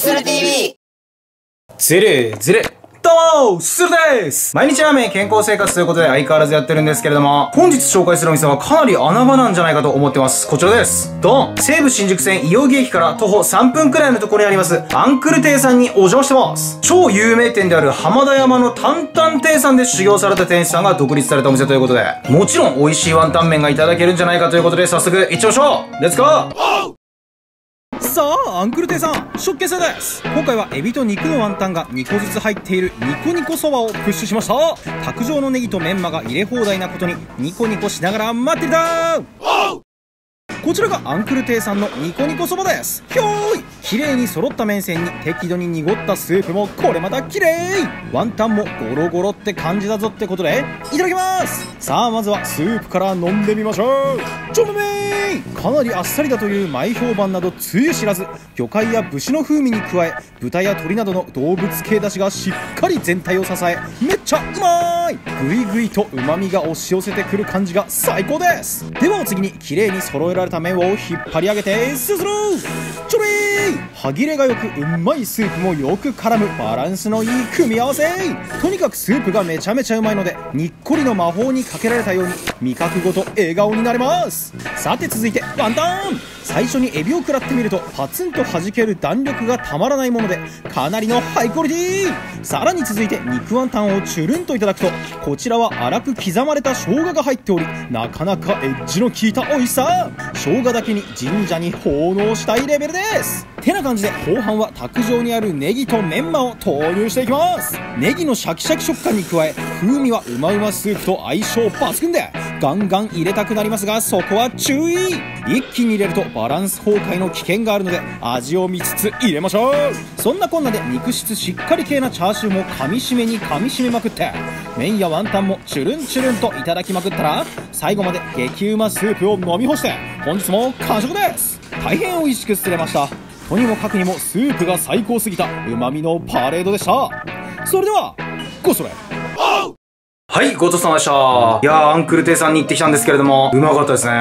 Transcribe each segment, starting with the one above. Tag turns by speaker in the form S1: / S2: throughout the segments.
S1: する TV!
S2: ずるずるどうもするです毎日ラーメン健康生活ということで相変わらずやってるんですけれども、本日紹介するお店はかなり穴場なんじゃないかと思ってます。こちらです。ドン西武新宿線伊予木駅から徒歩3分くらいのところにあります、アンクル亭さんにお邪魔してます。超有名店である浜田山の担々亭さんで修行された店主さんが独立されたお店ということで、もちろん美味しいワンタン麺がいただけるんじゃないかということで、早速行っちゃいましょうレッツゴーさあアンクル亭さん食券制です。今回はエビと肉のワンタンが2個ずつ入っているニコニコそばをプッシュしました。卓上のネギとメンマが入れ放題なことにニコニコしながら待ってたこちらがアンクル亭さんのニコニコそばです。ひょーい。綺麗に揃った麺線に適度に濁ったスープもこれまた綺麗。ワンタンもゴロゴロって感じだぞってことでいただきます。さあまずはスープから飲んでみましょう。ちょめめかなりあっさりだという前評判などつゆ知らず魚介や節の風味に加え豚や鶏などの動物系だしがしっかり全体を支えめっちゃうまい。ぐいぐいと旨味が押し寄せてくる感じが最高です。ではお次に綺麗に揃えられた麺を引っ張り上げて進む歯切れがよくうまいスープもよく絡むバランスのいい組み合わせ。とにかくスープがめちゃめちゃうまいのでにっこりの魔法にかけられたように味覚ごと笑顔になれます。さて続いてワンタン。最初にエビを食らってみるとパツンと弾ける弾力がたまらないものでかなりのハイクオリティ。さらに続いて肉ワンタンをチュルンといただくとこちらは粗く刻まれた生姜が入っておりなかなかエッジの効いた美味しさ。生姜だけに神社に奉納したいレベルです。てな感じで後半は卓上にあるネギとメンマを投入していきます。ネギのシャキシャキ食感に加え風味はうまうまスープと相性抜群でガンガン入れたくなりますがそこは注意。一気に入れるとバランス崩壊の危険があるので味を見つつ入れましょう。そんなこんなで肉質しっかり系なチャーシューも噛みしめに噛みしめまくって麺やワンタンもチュルンチュルンといただきまくったら最後まで激うまスープを飲み干して本日も完食です。大変美味しくすれました。とにもかくにもスープが最高すぎたうまみのパレードでした。それではごそれ。はい、ごちそうさまでした。いやー、アンクル亭さんに行ってきたんですけれども、うまかったですね。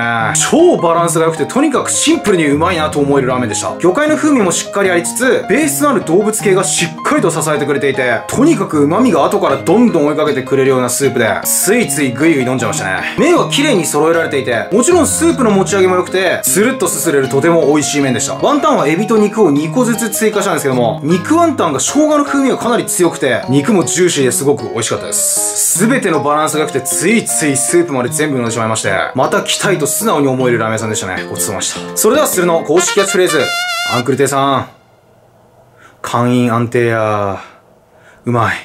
S2: 超バランスが良くて、とにかくシンプルにうまいなと思えるラーメンでした。魚介の風味もしっかりありつつ、ベースのある動物系がしっかりと支えてくれていて、とにかく旨味が後からどんどん追いかけてくれるようなスープで、ついついグイグイ飲んじゃいましたね。麺は綺麗に揃えられていて、もちろんスープの持ち上げも良くて、スルッとすすれるとても美味しい麺でした。ワンタンはエビと肉を2個ずつ追加したんですけども、肉ワンタンが生姜の風味がかなり強くて、肉もジューシーですごく美味しかったです。てのバランスが良くて、ついついスープまで全部飲んでしまいまして、また来たいと素直に思えるラーメン屋さんでしたね。ごちそうさまでした。それではするの公式キャッチフレーズ。アンクル亭さん。会員安定や。うまい。